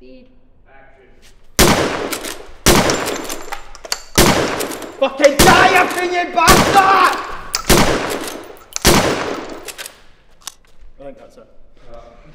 Speed. Action. Fucking die, you thingy bastard! I think that's it. Uh.